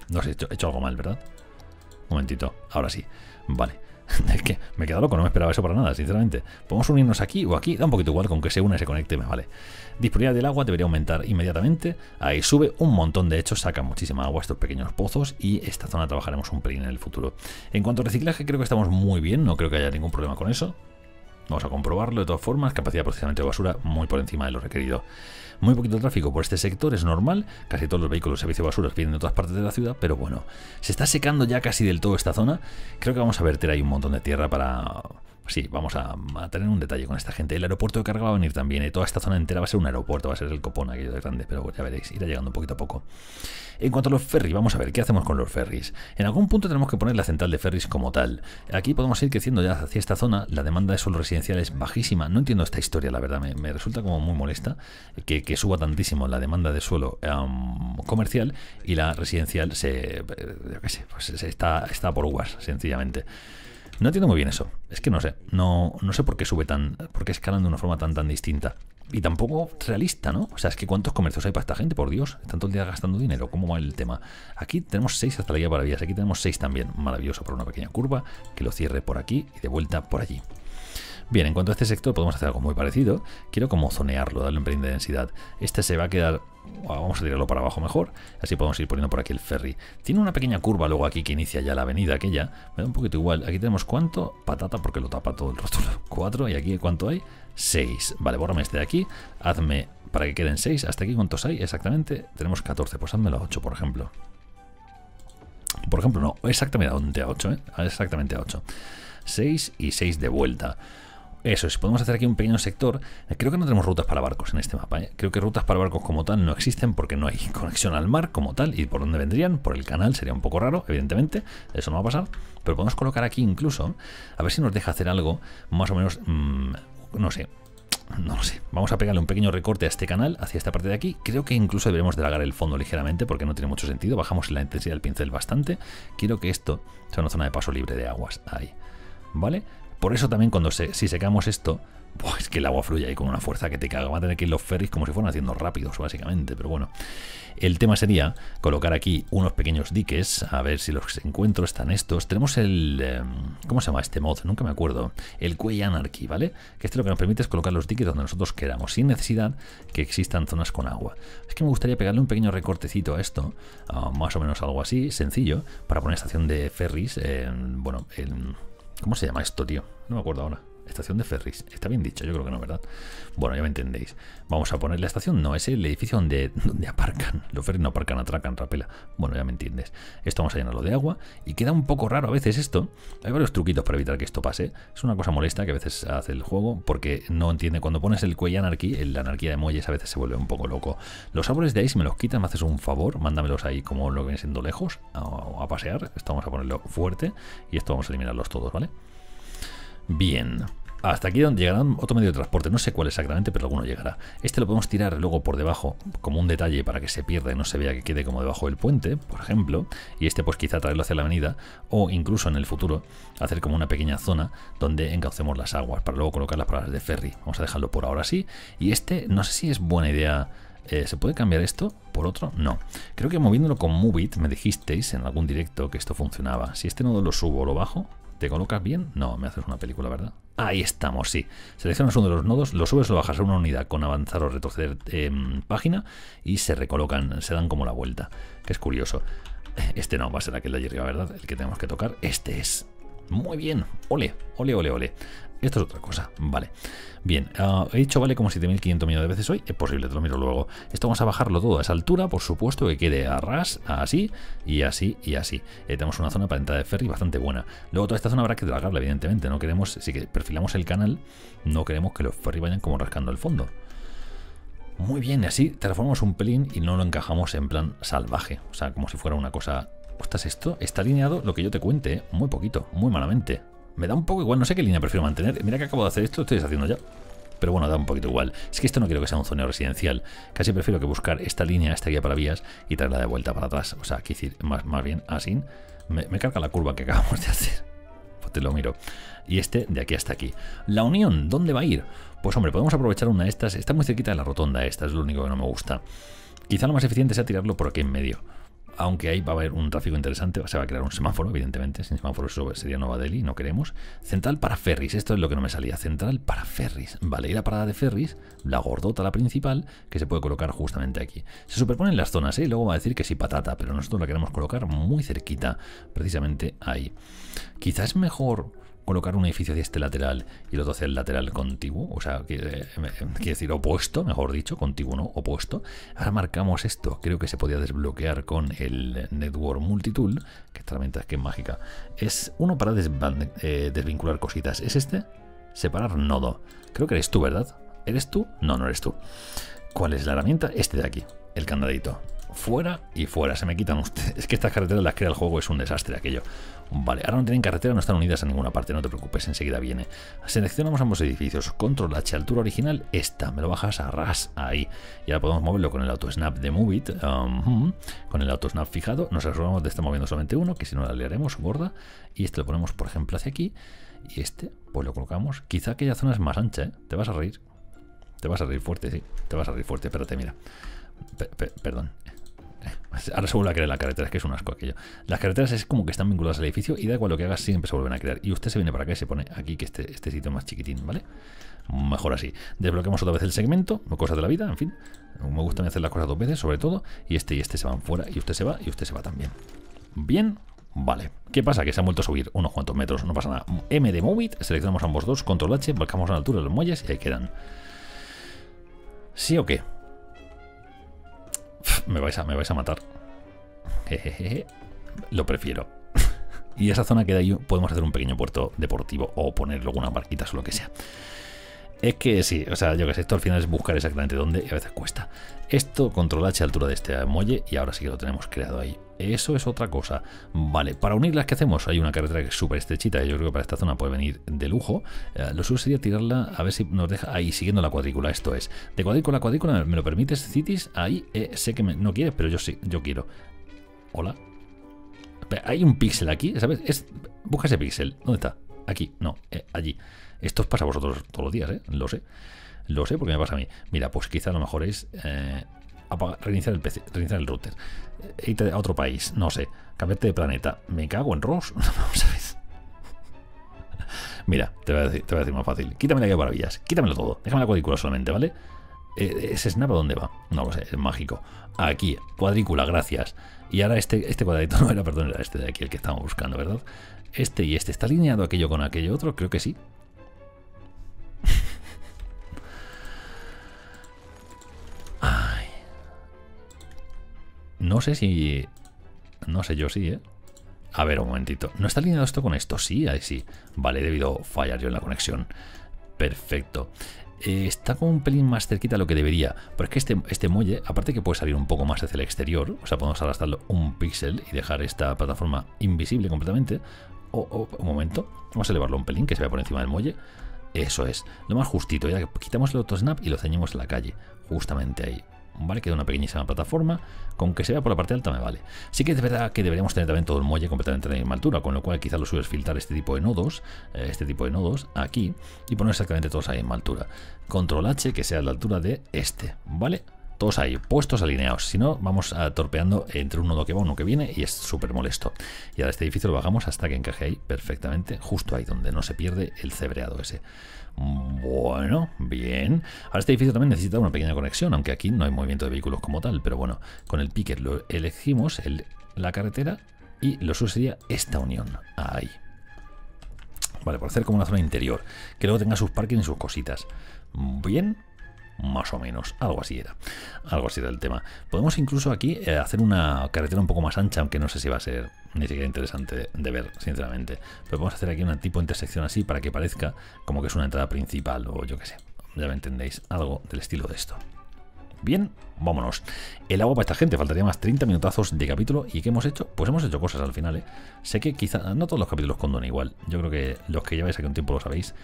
No sé, he hecho, he hecho algo mal, ¿verdad? Un momentito, ahora sí. Vale. (laughs) es que me he quedado loco, no me esperaba eso para nada, sinceramente. Podemos unirnos aquí o aquí, da un poquito igual, con que se una y se conecte, me vale. Disponibilidad del agua debería aumentar inmediatamente. Ahí sube un montón, de hecho, saca muchísima agua estos pequeños pozos y esta zona trabajaremos un pelín en el futuro. En cuanto a reciclaje, creo que estamos muy bien, no creo que haya ningún problema con eso. Vamos a comprobarlo de todas formas, capacidad de procesamiento de basura muy por encima de lo requerido. Muy poquito tráfico por este sector, es normal, casi todos los vehículos de servicio de basuras vienen de otras partes de la ciudad, pero bueno, se está secando ya casi del todo esta zona. Creo que vamos a verter ahí un montón de tierra para sí, vamos a, tener un detalle con esta gente. El aeropuerto de carga va a venir también. Y toda esta zona entera va a ser un aeropuerto, va a ser el copón aquello de grande, pero ya veréis, irá llegando poquito a poco. En cuanto a los ferries, vamos a ver qué hacemos con los ferries. En algún punto tenemos que poner la central de ferries como tal. Aquí podemos ir creciendo ya hacia esta zona. La demanda de suelo residencial es bajísima. No entiendo esta historia, la verdad. Me, resulta como muy molesta que, suba tantísimo la demanda de suelo comercial y la residencial se, pues está, está por uvas, sencillamente. No entiendo muy bien eso. Es que no sé. No, no sé por qué sube tan. por qué escalan de una forma tan tan distinta. Y tampoco realista, ¿no? O sea, es que cuántos comercios hay para esta gente, por Dios. Están todo el día gastando dinero. ¿Cómo va el tema? Aquí tenemos seis hasta la guía para vías. Aquí tenemos seis también. Maravilloso por una pequeña curva. Que lo cierre por aquí y de vuelta por allí. Bien, en cuanto a este sector podemos hacer algo muy parecido. Quiero como zonearlo, darle un pelín de densidad. Este se va a quedar... Vamos a tirarlo para abajo mejor. Así podemos ir poniendo por aquí el ferry. Tiene una pequeña curva luego aquí que inicia ya la avenida aquella. Me da un poquito igual. Aquí tenemos cuánto? Patata porque lo tapa todo el rótulo. (laughs) 4 y aquí cuánto hay? 6. Vale, bórrame este de aquí. Hazme para que queden 6. ¿Hasta aquí cuántos hay? Exactamente. Tenemos 14. Pues házmelo a 8, por ejemplo. Por ejemplo, no. Exactamente a 8, ¿eh? Exactamente a 8. 6 y 6 de vuelta. Eso es, podemos hacer aquí un pequeño sector. Creo que no tenemos rutas para barcos en este mapa. ¿eh? Creo que rutas para barcos como tal no existen porque no hay (laughs) conexión al mar como tal. ¿Y por dónde vendrían? Por el canal sería un poco raro, evidentemente. Eso no va a pasar. Pero podemos colocar aquí incluso, a ver si nos deja hacer algo más o menos, mm, no sé, no lo sé. Vamos a pegarle un pequeño recorte a este canal, hacia esta parte de aquí. Creo que incluso deberemos delagar el fondo ligeramente porque no tiene mucho sentido. Bajamos la intensidad del pincel bastante. Quiero que esto sea una zona de paso libre de aguas. Ahí. ¿Vale? Por eso también cuando se, si secamos esto, pues que el agua fluye ahí con una fuerza que te caga. Va a tener que ir los ferries como si fueran haciendo rápidos, básicamente. Pero bueno, el tema sería colocar aquí unos pequeños diques. A ver si los encuentro están estos. Tenemos el... Em, ¿Cómo se llama este mod? Nunca me acuerdo. El Quay Anarchy, ¿vale? Que este lo que nos permite es colocar los diques donde nosotros queramos, sin necesidad que existan zonas con agua. Es que me gustaría pegarle un pequeño recortecito a esto, más o menos algo así, sencillo, para poner estación de ferries, en, bueno, en ¿Cómo se llama esto, tío? No me acuerdo ahora. Estación de ferries. Está bien dicho, yo creo que no, ¿verdad? Bueno, ya me entendéis. Vamos a poner la estación. No, es el edificio donde, (laughs) donde aparcan. Los ferries no aparcan, atracan, rapela. Bueno, ya me entiendes. Esto vamos a llenarlo de agua. Y queda un poco raro a veces esto. Hay varios truquitos para evitar que esto pase. Es una cosa molesta que a veces hace el juego porque no entiende. Cuando pones el cuello anarquí, la anarquía de muelles a veces se vuelve un poco loco. Los árboles de ahí, si me los quitas, me haces un favor. Mándamelos ahí como lo que viene siendo lejos a, a pasear. Esto vamos a ponerlo fuerte. Y esto vamos a eliminarlos todos, ¿vale? Bien. Hasta aquí donde llegará otro medio de transporte, no sé cuál exactamente, pero alguno llegará. Este lo podemos tirar luego por debajo, como un detalle para que se pierda y no se vea que quede como debajo del puente, por ejemplo, y este pues quizá traerlo hacia la avenida, o incluso en el futuro hacer como una pequeña zona donde encaucemos las aguas, para luego colocar las palabras de ferry. Vamos a dejarlo por ahora así, y este no sé si es buena idea... Eh, ¿Se puede cambiar esto por otro? No. Creo que moviéndolo con Movit me dijisteis en algún directo que esto funcionaba. Si este nodo lo subo o lo bajo, ¿Te colocas bien? No, me haces una película, ¿verdad? Ahí estamos, sí. Seleccionas uno de los nodos, lo subes o lo bajas a una unidad con avanzar o retroceder em, página y se recolocan, se dan como la vuelta. Que es curioso. Este no va a ser aquel de allí arriba, ¿verdad? El que tenemos que tocar. Este es. Muy bien. Ole, ole, ole, ole. Esto es otra cosa, vale. Bien, uh, he dicho vale como 7500 millones de veces hoy, es posible, te lo miro luego. Esto vamos a bajarlo todo a esa altura, por supuesto, que quede a ras, así, y así, y así. Eh, tenemos una zona para de ferry bastante buena. Luego toda esta zona habrá que dragarla, evidentemente, no queremos, si que perfilamos el canal, no queremos que los ferry vayan como rascando el fondo. Muy bien, así transformamos un pelín y no lo encajamos en plan salvaje, o sea, como si fuera una cosa... Ostras, esto está alineado lo que yo te cuente, ¿eh? muy poquito, muy malamente. Me da un poco igual, no sé qué línea prefiero mantener. Mira que acabo de hacer esto, lo estoy haciendo ya. Pero bueno, da un poquito igual. Es que esto no quiero que sea un zoneo residencial. Casi prefiero que buscar esta línea, esta guía para vías, y traerla de vuelta para atrás. O sea, decir, más, más bien así. Me, carga la curva que acabamos de hacer. (laughs) Pues te lo miro. Y este de aquí hasta aquí. La unión, ¿dónde va a ir? Pues hombre, podemos aprovechar una de estas. Está muy cerquita de la rotonda esta, es lo único que no me gusta. Quizá lo más eficiente sea tirarlo por aquí en medio aunque ahí va a haber un tráfico interesante, se va a crear un semáforo, evidentemente, sin semáforo eso sería Nueva Delhi, no queremos. Central para ferries, esto es lo que no me salía, central para ferries. Vale, y la parada de ferries, la gordota, la principal, que se puede colocar justamente aquí. Se superponen las zonas, ¿eh? y luego va a decir que sí patata, pero nosotros la queremos colocar muy cerquita, precisamente ahí. Quizás es mejor colocar un edificio hacia este lateral y el otro hacia el lateral contiguo, o sea, quiere, decir opuesto, mejor dicho, contiguo no, opuesto. Ahora marcamos esto, creo que se podía desbloquear con el Network Multitool, que esta herramienta es que es mágica. Es uno para eh, desvincular cositas. ¿Es este? Separar nodo. Creo que eres tú, ¿verdad? ¿Eres tú? No, no eres tú. ¿Cuál es la herramienta? Este de aquí, el candadito fuera y fuera. Se me quitan ustedes. (laughs) Es que estas carreteras las crea el juego, es un desastre aquello. Vale, ahora no tienen carretera, no están unidas a ninguna parte, no te preocupes, enseguida viene. Seleccionamos ambos edificios, control H, altura original, esta, me lo bajas a ras, ahí. Y ahora podemos moverlo con el autosnap de Movit, um, con el autosnap fijado, nos aseguramos de estar moviendo solamente uno, que si no la haremos gorda. Y este lo ponemos, por ejemplo, hacia aquí. Y este, pues lo colocamos. Quizá aquella zona es más ancha, ¿eh? Te vas a reír. Te vas a reír fuerte, sí. Te vas a reír fuerte, espérate, mira. perdón. (laughs) Ahora se vuelve a crear la carretera, es que es un asco aquello. Las carreteras es como que están vinculadas al edificio y da igual lo que hagas, siempre se vuelven a crear. Y usted se viene para acá y se pone aquí, que este, este sitio más chiquitín, ¿vale? Mejor así. Desbloqueamos otra vez el segmento, cosas de la vida, en fin. Me gusta hacer las cosas dos veces, sobre todo. Y este y este se van fuera, y usted se va, y usted se va también. Bien, Vale, ¿qué pasa? Que se han vuelto a subir unos cuantos metros, no pasa nada. M de Movit, seleccionamos ambos dos, control H, marcamos la altura de los muelles y ahí quedan. ¿Sí o qué? Me vais a, me vais a matar. Lo prefiero. (laughs) y esa zona queda ahí, podemos hacer un pequeño puerto deportivo o poner algunas barquitas o lo que sea. Es que sí, o sea, yo que sé, esto al final es buscar exactamente dónde y a veces cuesta. Esto controla H altura de este muelle y ahora sí que lo tenemos creado ahí. Eso es otra cosa. Vale, para unirlas, ¿qué hacemos? Hay una carretera que es súper estrechita y yo creo que para esta zona puede venir de lujo. Eh, lo suyo sería tirarla a ver si nos deja ahí siguiendo la cuadrícula. Esto es, de cuadrícula a cuadrícula, ¿me lo permites, Citis? Ahí, eh, sé que no quieres, pero yo sí, yo quiero. Hola. Hay un píxel aquí, ¿sabes? Es, busca ese píxel. ¿Dónde está? Aquí, no, eh, allí. Esto os pasa a vosotros todos los días, ¿eh? Lo sé. Lo sé porque me pasa a mí. Mira, pues quizá lo mejor es eh, reiniciar, el PC, reiniciar el router. Eh, irte a otro país, no sé. Cambiarte de planeta. Me cago en Ross. (laughs) Ver. Mira, te voy, a decir, te voy a decir más fácil. Quítame la guía maravillas. Quítamelo todo. Déjame la cuadrícula solamente, ¿vale? Eh, ¿Ese snap a dónde va? No lo sé, es mágico. Aquí, cuadrícula, gracias. Y ahora este, este cuadradito (laughs) no era, perdón, era este de aquí el que estábamos buscando, ¿verdad? Este y este. ¿Está alineado aquello con aquello otro? Creo que sí. (laughs) No sé si... No sé yo sí, ¿eh? A ver, un momentito. ¿No está alineado esto con esto? Sí, ahí sí. Vale, he debido fallar yo en la conexión. Perfecto. Eh, está como un pelín más cerquita de lo que debería. Pero es que este, este muelle, aparte que puede salir un poco más hacia el exterior, o sea, podemos arrastrarlo un píxel y dejar esta plataforma invisible completamente. O, un momento, vamos a elevarlo un pelín, que se vea por encima del muelle. Eso es, lo más justito, ya quitamos el autosnap y lo ceñimos en la calle, justamente ahí. ¿Vale? Queda una pequeñísima plataforma, con que se vea por la parte alta me vale. Sí que es verdad que deberíamos tener también todo el muelle completamente a la misma altura, con lo cual quizás lo suyo es filtrar este tipo de nodos, eh, este tipo de nodos aquí, y poner exactamente todos a la misma altura. Control H, que sea a la altura de este, ¿vale? Todos ahí, puestos alineados. Si no, vamos a torpeando entre un nodo que va, uno que viene y es súper molesto. Y ahora este edificio lo bajamos hasta que encaje ahí perfectamente, justo ahí donde no se pierde el cebreado ese. Bueno, bien. Ahora este edificio también necesita una pequeña conexión, aunque aquí no hay movimiento de vehículos como tal. Pero bueno, con el picker lo elegimos, el, la carretera, y lo suyo sería esta unión. Ahí. Vale, por hacer como una zona interior. Que luego tenga sus parkings y sus cositas. Bien, más o menos, algo así era, algo así era el tema. Podemos incluso aquí eh, hacer una carretera un poco más ancha, aunque no sé si va a ser ni siquiera interesante de ver, sinceramente. Pero podemos hacer aquí una tipo de intersección así para que parezca como que es una entrada principal o yo qué sé, ya me entendéis, algo del estilo de esto. Bien, vámonos. El agua para esta gente, faltaría más 30 minutazos de capítulo. ¿Y qué hemos hecho? Pues hemos hecho cosas al final, ¿eh? Sé que quizá, no todos los capítulos condonan igual. Yo creo que los que lleváis aquí un tiempo lo sabéis.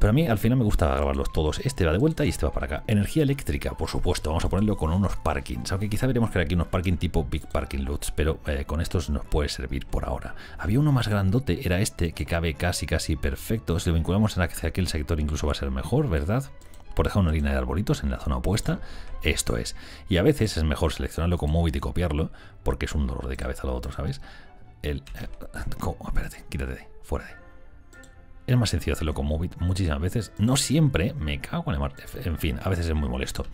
Pero a mí al final me gusta grabarlos todos. Este va de vuelta y este va para acá. Energía eléctrica, por supuesto. Vamos a ponerlo con unos parkings. Aunque quizá veremos que aquí unos parking tipo Big Parking Lots. Pero eh, con estos nos puede servir por ahora. Había uno más grandote, era este, que cabe casi casi perfecto. Si lo vinculamos hacia aquel sector incluso va a ser mejor, ¿verdad? por dejar una línea de arbolitos en la zona opuesta, esto es. Y a veces es mejor seleccionarlo con Movit y copiarlo, porque es un dolor de cabeza lo otro, ¿sabes? El... Eh, espérate, quítate de fuera de es más sencillo hacerlo con Movit muchísimas veces. No siempre, me cago en el mar. En fin, a veces es muy molesto.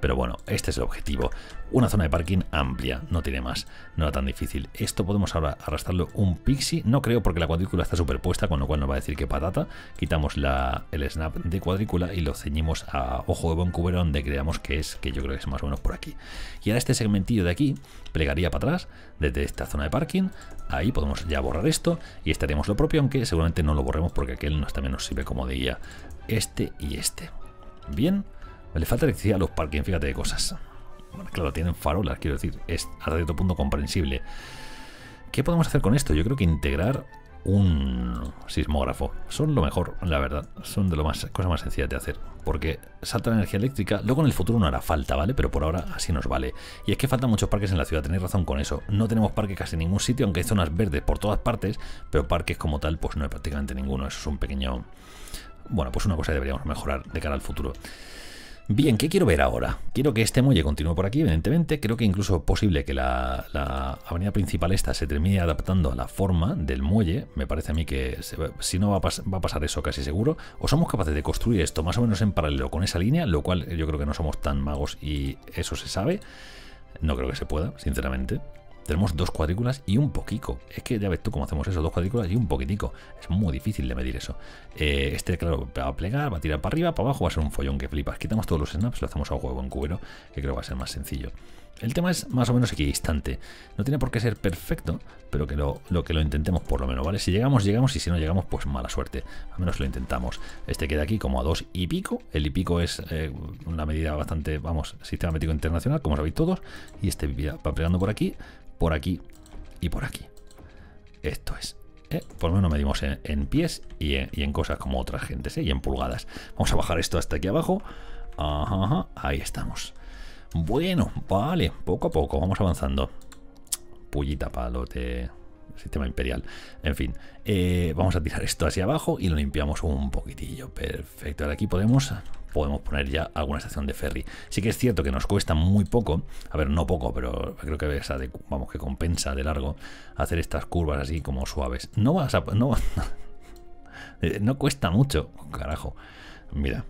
Pero bueno, este es el objetivo. Una zona de parking amplia, no tiene más, no era tan difícil. Esto podemos ahora arrastrarlo un pixie, no creo porque la cuadrícula está superpuesta, con lo cual nos va a decir que patata. Quitamos la, el snap de cuadrícula y lo ceñimos a ojo de buen cubero donde creamos que es, que yo creo que es más o menos por aquí. Y ahora este segmentillo de aquí plegaría para atrás desde esta zona de parking. Ahí podemos ya borrar esto y estaríamos lo propio, aunque seguramente no lo borremos porque aquel nos, también nos sirve como de guía. Este y este. Bien. Le falta electricidad a los parkings, fíjate de cosas. Claro, tienen farolas, quiero decir, es a cierto punto comprensible. ¿Qué podemos hacer con esto? Yo creo que integrar un sismógrafo. Son lo mejor, la verdad. Son de lo más cosas más sencillas de hacer. Porque salta la energía eléctrica. Luego en el futuro no hará falta, ¿vale? Pero por ahora así nos vale. Y es que faltan muchos parques en la ciudad. Tenéis razón con eso. No tenemos parques casi en ningún sitio, aunque hay zonas verdes por todas partes. Pero parques como tal, pues no hay prácticamente ninguno. Eso es un pequeño. Bueno, pues una cosa que deberíamos mejorar de cara al futuro. Bien, ¿qué quiero ver ahora? Quiero que este muelle continúe por aquí, evidentemente. Creo que incluso posible que la, avenida principal esta se termine adaptando a la forma del muelle. Me parece a mí que si no a, va a, pasar eso casi seguro. O somos capaces de construir esto más o menos en paralelo con esa línea, lo cual yo creo que no somos tan magos y eso se sabe. No creo que se pueda, sinceramente tenemos dos cuadrículas y un poquito. Es que ya ves tú cómo hacemos eso, dos cuadrículas y un poquitico. Es muy difícil de medir eso. Eh, este, claro, va a plegar, va a tirar para arriba, para abajo, va a ser un follón que flipas. Quitamos todos los snaps, lo hacemos a juego en cubero, que creo que va a ser más sencillo. El tema es más o menos equidistante. No tiene por qué ser perfecto, pero que lo, que lo intentemos por lo menos, ¿vale? Si llegamos, llegamos, y si no llegamos, pues mala suerte. Al menos lo intentamos. Este queda aquí como a dos y pico. El y pico es eh, una medida bastante, vamos, sistema métrico internacional, como sabéis todos. Y este va plegando por aquí, por aquí y por aquí. Esto es. ¿eh? Por lo menos medimos en, pies y en, cosas como otras gentes, ¿eh? y en pulgadas. Vamos a bajar esto hasta aquí abajo. Ajá, ahí estamos. Bueno, vale, poco a poco, vamos avanzando. Pullita palote sistema imperial. En fin, eh, vamos a tirar esto hacia abajo y lo limpiamos un poquitillo. Perfecto. Ahora aquí podemos, podemos poner ya alguna estación de ferry. Sí que es cierto que nos cuesta muy poco, a ver, no poco, pero creo que es vamos, que compensa de largo hacer estas curvas así como suaves. No vas a... No, (laughs) no cuesta mucho, carajo. Mira,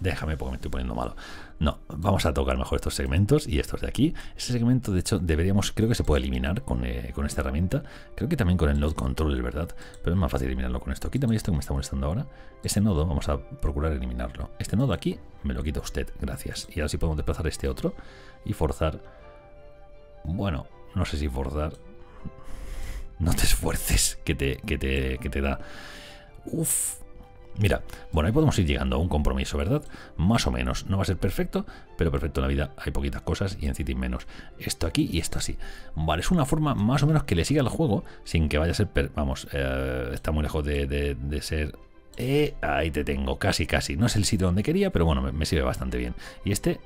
déjame porque me estoy poniendo malo. No, vamos a tocar mejor estos segmentos y estos de aquí. Ese segmento, de hecho, deberíamos, creo que se puede eliminar con, eh, con esta herramienta. Creo que también con el node controller, ¿verdad? Pero es más fácil eliminarlo con esto. Quítame esto que me está molestando ahora. Ese nodo, vamos a procurar eliminarlo. Este nodo aquí me lo quita usted, gracias. Y ahora sí podemos desplazar este otro y forzar Bueno, no sé si forzar. (laughs) No te esfuerces, que te, que te, que te da. Uf, Mira, bueno, ahí podemos ir llegando a un compromiso, ¿verdad? Más o menos. No va a ser perfecto, pero perfecto en la vida hay poquitas cosas y en City menos. Esto aquí y esto así. Vale, es una forma más o menos que le siga al juego sin que vaya a ser... Vamos, eh, está muy lejos de, ser... Eh, ahí te tengo, casi, casi. No es el sitio donde quería, pero bueno, me, sirve bastante bien. Y este,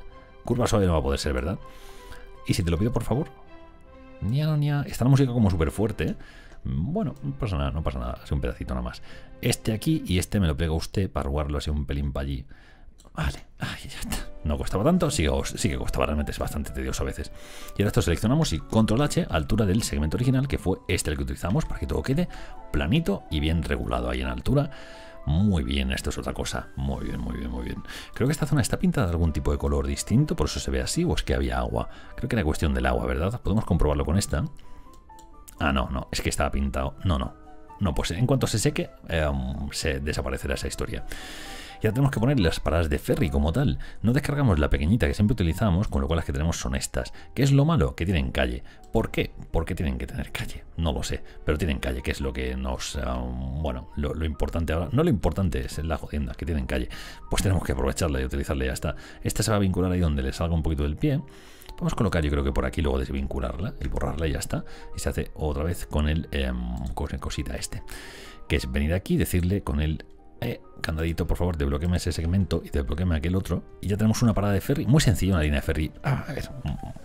curva suave no va a poder ser, ¿verdad? Y si te lo pido, por favor. Nia, no, nia. Está la música como súper fuerte, ¿eh? Bueno, no pasa nada, no pasa nada, es un pedacito nada más. Este aquí y este me lo pega usted para jugarlo así un pelín para allí. Vale, ay, ya está. No costaba tanto, sí, sí, que costaba realmente, es bastante tedioso a veces. Y ahora esto seleccionamos y control H, altura del segmento original, que fue este el que utilizamos para que todo quede planito y bien regulado ahí en altura. Muy bien, esto es otra cosa. Muy bien, muy bien, muy bien. Creo que esta zona está pintada de algún tipo de color distinto, por eso se ve así, o es que había agua. Creo que era cuestión del agua, ¿verdad? Podemos comprobarlo con esta. Ah, no, no, es que estaba pintado. No, no. No, pues en cuanto se seque, em, se desaparecerá esa historia. Ya tenemos que poner las paradas de ferry como tal. No descargamos la pequeñita que siempre utilizamos, con lo cual las que tenemos son estas. ¿Qué es lo malo? Que tienen calle. ¿Por qué? Porque tienen que tener calle. No lo sé, pero tienen calle, que es lo que nos... Em, bueno, lo, lo, importante ahora... No lo importante es la jodienda, que tienen calle. Pues tenemos que aprovecharla y utilizarla y ya está. Esta se va a vincular ahí donde le salga un poquito del pie. Podemos colocar yo creo que por aquí luego desvincularla y borrarla y ya está. Y se hace otra vez con el eh, cosita este. Que es venir aquí y decirle con el eh, candadito, por favor, desbloqueme ese segmento y desbloqueme aquel otro. Y ya tenemos una parada de ferry. Muy sencillo, una línea de ferry. Ah,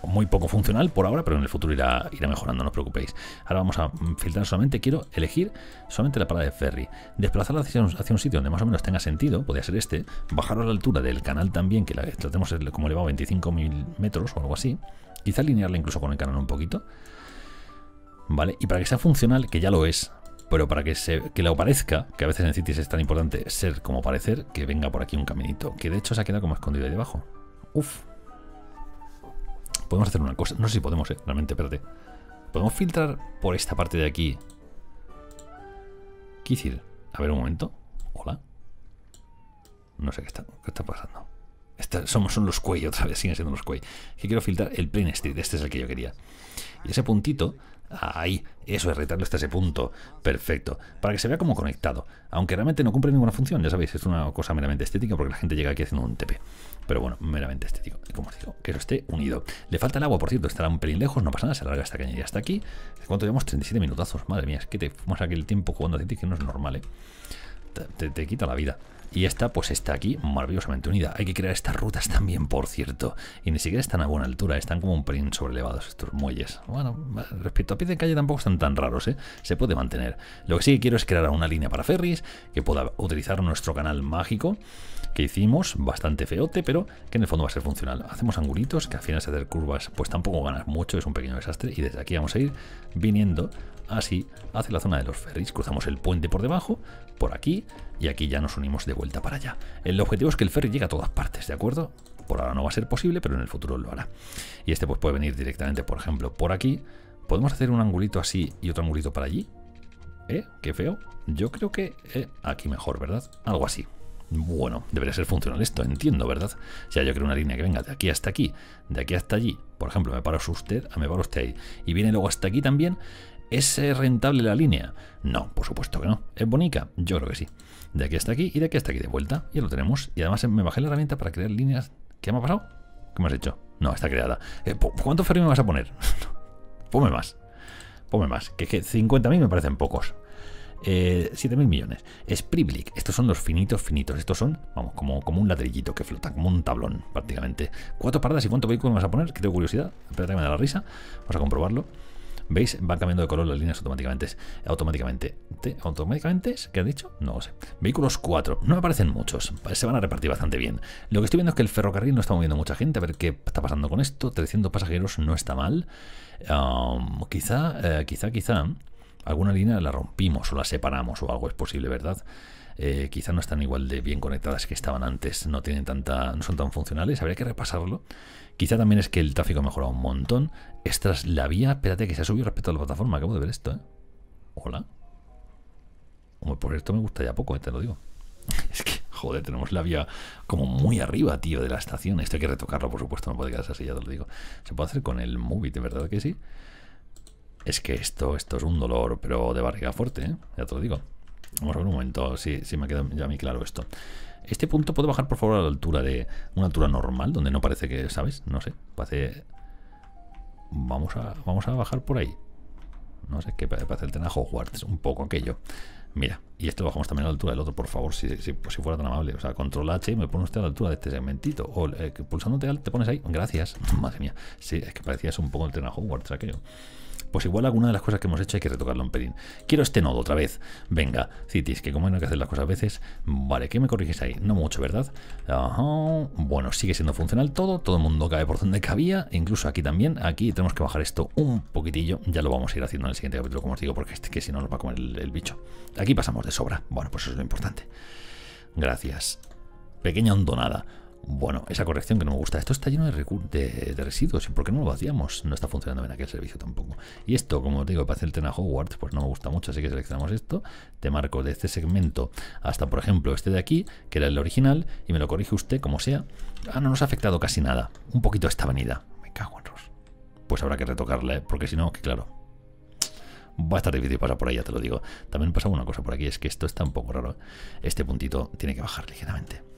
muy poco funcional por ahora, pero en el futuro irá, irá mejorando, no os preocupéis. Ahora vamos a filtrar solamente, quiero elegir solamente la parada de ferry. Desplazarla hacia un, sitio donde más o menos tenga sentido, podría ser este. Bajar a la altura del canal también, que la, tenemos como elevado 25.000 metros o algo así. Quizá alinearla incluso con el canal un poquito. ¿Vale? Y para que sea funcional, que ya lo es, pero para que, se, que lo parezca, que a veces en Cities es tan importante ser como parecer, que venga por aquí un caminito, que de hecho se ha quedado como escondido ahí debajo. Uf. Podemos hacer una cosa, no sé si podemos, eh, realmente, espérate. Podemos filtrar por esta parte de aquí. ¿Qué? A ver un momento. Hola. No sé qué está, qué está pasando. somos son los Quay otra vez, siguen siendo los Quay. Que quiero filtrar el Plain Street, este es el que yo quería. Y ese puntito Ahí, eso es retarlo hasta ese punto. Perfecto. Para que se vea como conectado. Aunque realmente no cumple ninguna función, ya sabéis, es una cosa meramente estética porque la gente llega aquí haciendo un TP. Pero bueno, meramente estético. Como os digo, que eso esté unido. Le falta el agua, por cierto, estará un pelín lejos, no pasa nada, se larga esta cañería hasta aquí. ¿Cuánto llevamos? 37 minutazos. Madre mía, es que te fumas aquel tiempo jugando a City que no es normal, ¿eh? te quita la vida. Y esta pues está aquí maravillosamente unida. Hay que crear estas rutas también, por cierto. Y ni siquiera están a buena altura, están como un pelín sobrelevados estos muelles. Bueno, respecto a pie de calle tampoco están tan raros, ¿eh? Se puede mantener. Lo que sí que quiero es crear una línea para ferries que pueda utilizar nuestro canal mágico que hicimos, bastante feote, pero que en el fondo va a ser funcional. Hacemos angulitos, que al final hacer curvas pues tampoco ganas mucho, es un pequeño desastre. Y desde aquí vamos a ir viniendo así hacia la zona de los ferries. Cruzamos el puente por debajo, por aquí, y aquí ya nos unimos de vuelta para allá. El objetivo es que el ferry llegue a todas partes, ¿de acuerdo? Por ahora no va a ser posible, pero en el futuro lo hará. Y este pues puede venir directamente, por ejemplo, por aquí. ¿Podemos hacer un angulito así y otro angulito para allí? ¿Eh? Qué feo. Yo creo que eh, aquí mejor, ¿verdad? Algo así. Bueno, debería ser funcional esto, entiendo, ¿verdad? O sea, yo creo una línea que venga de aquí hasta aquí, de aquí hasta allí. Por ejemplo, me paro usted, me paro usted ahí. Y viene luego hasta aquí también. ¿Es rentable la línea? No, por supuesto que no. ¿Es bonita? Yo creo que sí. De aquí hasta aquí y de aquí hasta aquí de vuelta. Ya lo tenemos. Y además me bajé la herramienta para crear líneas. ¿Qué me ha pasado? ¿Qué me has hecho? No, está creada. Eh, ¿Cuánto ferry me vas a poner? (laughs) Ponme más. Ponme más. Que, que 50.000 me parecen pocos. Eh, 7.000 millones. Spriblick, estos son los finitos finitos. Estos son, vamos, como, como un ladrillito que flota, como un tablón prácticamente. Cuatro paradas y cuánto vehículo vas a poner, que tengo curiosidad. Espérate que me da la risa. Vamos a comprobarlo. ¿Veis? Van cambiando de color las líneas automáticamente. Automáticamente. ¿Automáticamente? ¿Qué ha dicho? No lo sé. Vehículos 4. No me parecen muchos. Se van a repartir bastante bien. Lo que estoy viendo es que el ferrocarril no está moviendo mucha gente. A ver qué está pasando con esto. 300 pasajeros no está mal. Quizá, eh, quizá, quizá alguna línea la rompimos o la separamos o algo es posible, ¿verdad? Eh, quizá no están igual de bien conectadas que estaban antes, no tienen tanta, no son tan funcionales, habría que repasarlo. Quizá también es que el tráfico ha mejorado un montón. Esta es la vía, espérate que se ha subido respecto a la plataforma, acabo de ver esto, ¿eh? Hola. por esto me gusta ya poco, eh, te lo digo. (laughs) Es que, Joder, tenemos la vía como muy arriba, tío, de la estación. Esto hay que retocarlo, por supuesto, no puede quedarse así, ya te lo digo. Se puede hacer con el movie, de verdad que sí. Es que esto, esto es un dolor, pero de barriga fuerte, ¿eh? ya te lo digo. Vamos a ver un momento, sí, sí me queda ya muy claro esto. Este punto puede bajar por favor a la altura de una altura normal, donde no parece que, ¿sabes? No sé, parece... Vamos a, vamos a bajar por ahí. No sé qué parece el tren a Hogwarts, un poco aquello. Mira, y esto bajamos también a la altura del otro, por favor, si, si, pues si fuera tan amable. O sea, control H y me pone usted a la altura de este segmentito. O eh, pulsándote al te pones ahí. Gracias. (laughs) Madre mía. Sí, es que parecía un poco el tren a Hogwarts aquello pues igual alguna de las cosas que hemos hecho hay que retocarlo un pelín. Quiero este nodo otra vez. Venga, Citis, que como no hay que hacer las cosas a veces. Vale, ¿qué me corriges ahí? No mucho, ¿verdad? Bueno, sigue siendo funcional todo. Todo el mundo cabe por donde cabía. Incluso aquí también. Aquí tenemos que bajar esto un poquitillo. Ya lo vamos a ir haciendo en el siguiente capítulo, como os digo, porque este que si no nos va a comer el, el bicho. Aquí pasamos de sobra. Bueno, pues eso es lo importante. Gracias. Pequeña hondonada. Bueno, esa corrección que no me gusta. Esto está lleno de, residuos. ¿Y por qué no lo hacíamos? No está funcionando bien aquel servicio tampoco. Y esto, como os digo, para hacer el tren a Hogwarts, pues no me gusta mucho. Así que seleccionamos esto. Te marco de este segmento hasta, por ejemplo, este de aquí, que era el original. Y me lo corrige usted como sea. Ah, no nos ha afectado casi nada. Un poquito esta avenida. Me cago en Ros. Pues habrá que retocarle, porque si no, que claro, va a estar difícil pasar por ahí, ya te lo digo. También pasa una cosa por aquí, es que esto está un poco raro. Este puntito tiene que bajar ligeramente.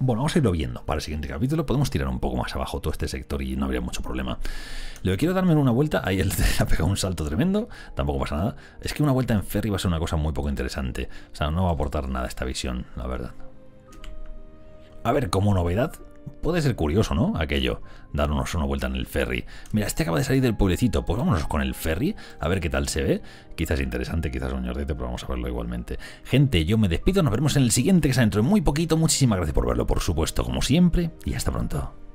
Bueno, vamos a irlo viendo para el siguiente capítulo. Podemos tirar un poco más abajo todo este sector y no habría mucho problema. Lo que quiero darme una vuelta, ahí él (laughs) ha pegado un salto tremendo, tampoco pasa nada. Es que una vuelta en ferry va a ser una cosa muy poco interesante. O sea, no va a aportar nada a esta visión, la verdad. A ver, como novedad, puede ser curioso, ¿no? Aquello, darnos una vuelta en el ferry. Mira, este acaba de salir del pueblecito, pues vámonos con el ferry, a ver qué tal se ve. Quizás interesante, quizás un ñordete, pero vamos a verlo igualmente. Gente, yo me despido, nos veremos en el siguiente que se dentro de muy poquito. Muchísimas gracias por verlo, por supuesto, como siempre, y hasta pronto.